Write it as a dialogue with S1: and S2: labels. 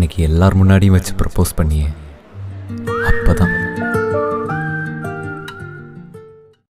S1: இன்னைக்கு எல்லார் முன்னாடியும் வச்சு ப்ரப்போஸ் பண்ணியே. அப்போ தான்